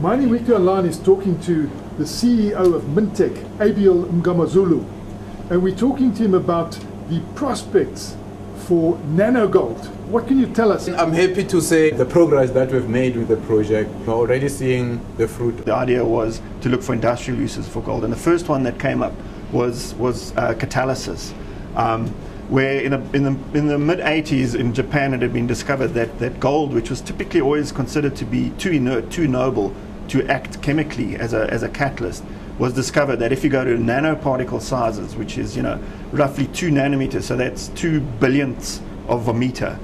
Mining Weekly Online is talking to the CEO of Mintek, Abiel Mngomezulu, and we're talking to him about the prospects for nanogold. What can you tell us? I'm happy to say the progress that we've made with the project, we're already seeing the fruit. The idea was to look for industrial uses for gold, and the first one that came up was was uh, catalysis. Um, where in, in the, in the mid 80s in Japan it had been discovered that, that gold, which was typically always considered to be too inert, too noble to act chemically as a, as a catalyst, was discovered that if you go to nanoparticle sizes, which is you know roughly two nanometers, so that's two billionths of a meter,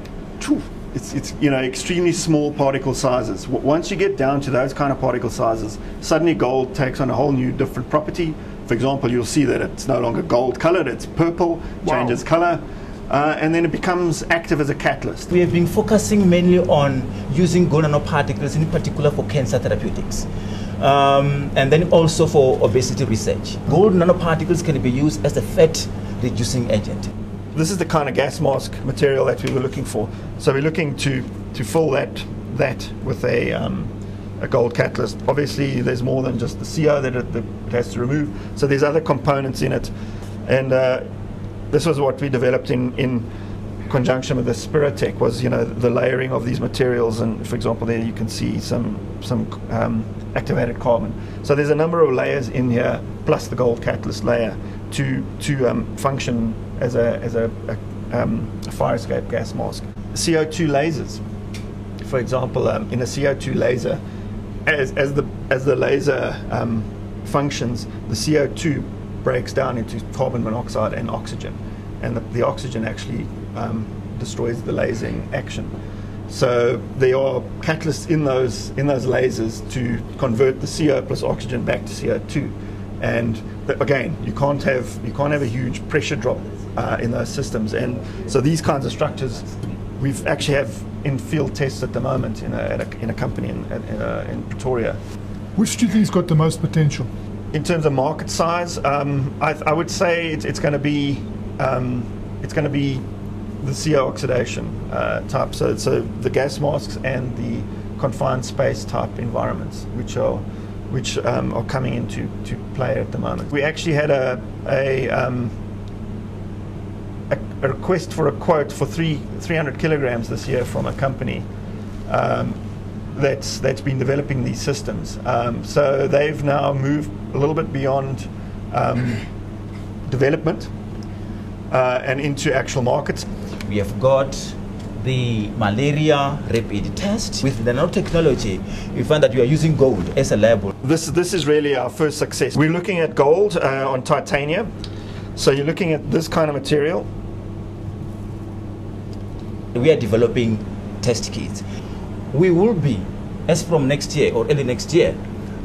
it's, it's you know extremely small particle sizes. Once you get down to those kind of particle sizes, suddenly gold takes on a whole new different property. For example, you'll see that it's no longer gold colored, it's purple, wow. changes color. Uh, and then it becomes active as a catalyst. We have been focusing mainly on using gold nanoparticles, in particular for cancer therapeutics. Um, and then also for obesity research. Gold nanoparticles can be used as a fat reducing agent. This is the kind of gas mask material that we were looking for. So we're looking to, to fill that, that with a, um, a gold catalyst. Obviously, there's more than just the CO that it, that it has to remove. So there's other components in it. And uh, this was what we developed in, in conjunction with the Spiritech was, you know, the layering of these materials. And for example, there you can see some, some um, activated carbon. So there's a number of layers in here, plus the gold catalyst layer, to, to um, function as a, as a, a, um, a fire escape gas mask. CO2 lasers, for example, um, in a CO2 laser, as, as, the, as the laser um, functions, the CO2 breaks down into carbon monoxide and oxygen. And the, the oxygen actually um, destroys the lasing action. So there are catalysts in those in those lasers to convert the CO plus oxygen back to CO2. And again, you can't have you can't have a huge pressure drop uh, in those systems. And so these kinds of structures, we've actually have in field tests at the moment in a, a in a company in, in, uh, in Pretoria. Which do you think's got the most potential? In terms of market size, um, I, I, would say it's, it's going to be um, it's going to be the CO oxidation uh, type. So, so the gas masks and the confined space type environments, which are which um, are coming into to play at the moment. We actually had a a, um, a, a request for a quote for three 300 kilograms this year from a company um, that's that's been developing these systems. Um, so they've now moved a little bit beyond um, development uh, and into actual markets. We have got the malaria rapid test. With the nanotechnology, we find that you are using gold as a label. This, this is really our first success. We're looking at gold uh, on titanium. So you're looking at this kind of material. We are developing test kits. We will be, as from next year or early next year,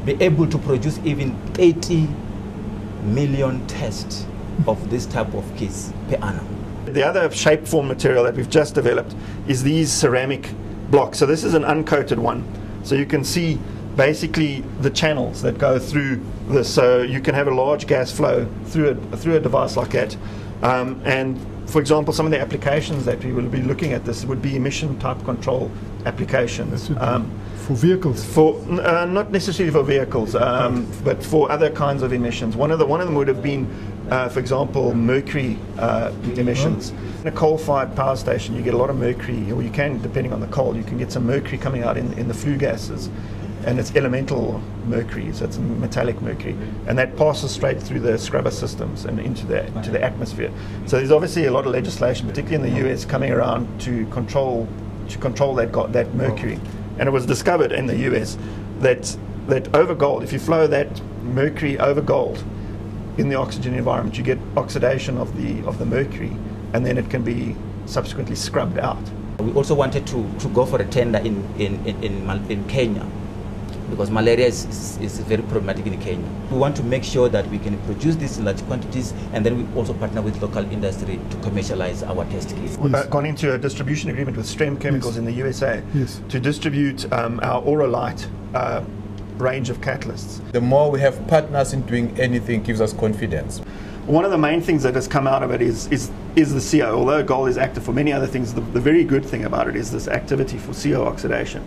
be able to produce even 80 million tests of this type of kits per annum. The other shape form material that we've just developed is these ceramic blocks. So this is an uncoated one. So you can see basically the channels that go through this. So you can have a large gas flow through a, through a device like that. Um, and for example, some of the applications that we will be looking at this would be emission type control applications. Um, for vehicles? For uh, not necessarily for vehicles, um, but for other kinds of emissions. One of the one of them would have been, uh, for example, mercury uh, emissions. In a coal-fired power station, you get a lot of mercury, or you can, depending on the coal, you can get some mercury coming out in, in the flue gases and it's elemental mercury, so it's metallic mercury, and that passes straight through the scrubber systems and into the into the atmosphere. So there's obviously a lot of legislation, particularly in the US, coming around to control to control that that mercury, and it was discovered in the US that that over gold, if you flow that mercury over gold in the oxygen environment, you get oxidation of the of the mercury, and then it can be subsequently scrubbed out. We also wanted to, to go for a tender in, in, in, in, in Kenya because malaria is, is, is, very problematic in Kenya. We want to make sure that we can produce this in large quantities and then we also partner with local industry to commercialize our test kits. We've yes. gone into a distribution agreement with Strem Chemicals yes. in the USA yes. to distribute um, our AuroLite uh, range of catalysts. The more we have partners in doing anything gives us confidence. One of the main things that has come out of it is, is, is the CO. Although gold is active for many other things, the, the very good thing about it is this activity for CO oxidation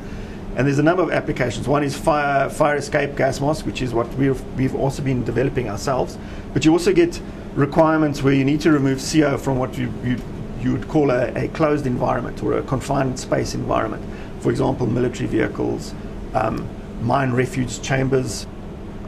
And there's a number of applications. One is fire, fire escape gas mask, which is what we've, we've also been developing ourselves. But you also get requirements where you need to remove CO from what you, you, you would call a, a closed environment or a confined space environment. For example, military vehicles, um, mine refuge chambers.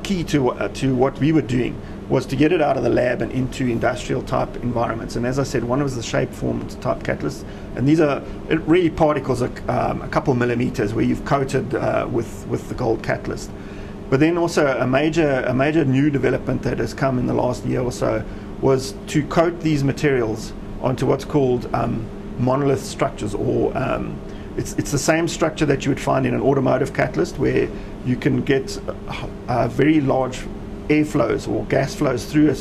Key to, uh, to what we were doing was to get it out of the lab and into industrial type environments. And as I said, one was the shape formed type catalyst. And these are really particles um, a couple millimeters where you've coated uh, with, with the gold catalyst. But then also a major, a major new development that has come in the last year or so was to coat these materials onto what's called um, monolith structures or um, it's, it's the same structure that you would find in an automotive catalyst where you can get uh, very large airflows or gas flows through a,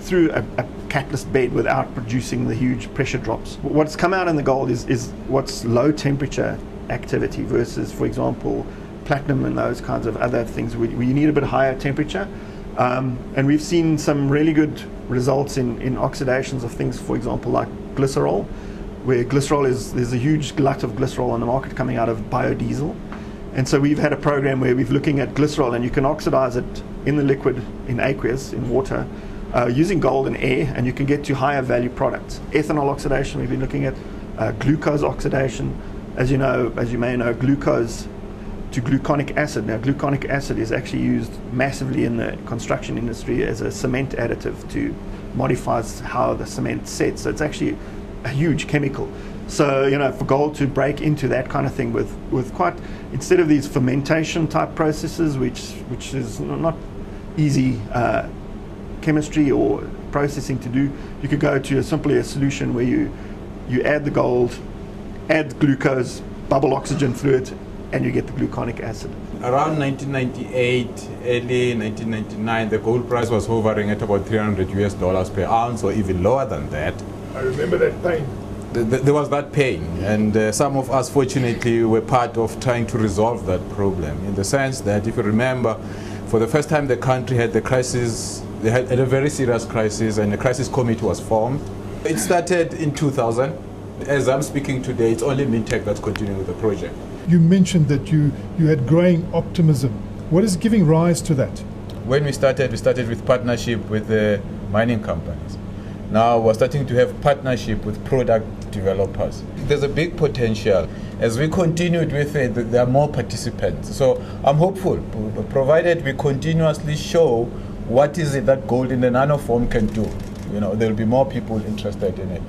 through a, a, catalyst bed without producing the huge pressure drops. What's come out in the gold is, is what's low temperature activity versus, for example, platinum and those kinds of other things where, where you need a bit higher temperature. Um, and we've seen some really good results in, in oxidations of things, for example, like glycerol, where glycerol is, there's a huge glut of glycerol on the market coming out of biodiesel. And so we've had a program where we're looking at glycerol and you can oxidize it in the liquid, in aqueous, in water, uh, using gold and air, and you can get to higher value products. Ethanol oxidation, we've been looking at uh, glucose oxidation. As you know, as you may know, glucose to gluconic acid. Now, gluconic acid is actually used massively in the construction industry as a cement additive to modify how the cement sets. So it's actually a huge chemical. So, you know, for gold to break into that kind of thing with, with quite, instead of these fermentation type processes, which, which is not easy uh, chemistry or processing to do, you could go to a, simply a solution where you, you add the gold, add glucose, bubble oxygen through it, and you get the gluconic acid. Around 1998, early 1999, the gold price was hovering at about 300 US dollars per ounce or even lower than that. I remember that pain there was that pain, and uh, some of us, fortunately, were part of trying to resolve that problem. In the sense that, if you remember, for the first time the country had the crisis, they had, had a very serious crisis, and a crisis committee was formed. It started in 2000. As I'm speaking today, it's only Mintek that's continuing with the project. You mentioned that you, you had growing optimism. What is giving rise to that? When we started, we started with partnership with the mining companies. Now we're starting to have partnership with product developers. There's a big potential. As we continued with it, there are more participants. So I'm hopeful, provided we continuously show what is it that gold in the nano form can do. You know, there'll be more people interested in it.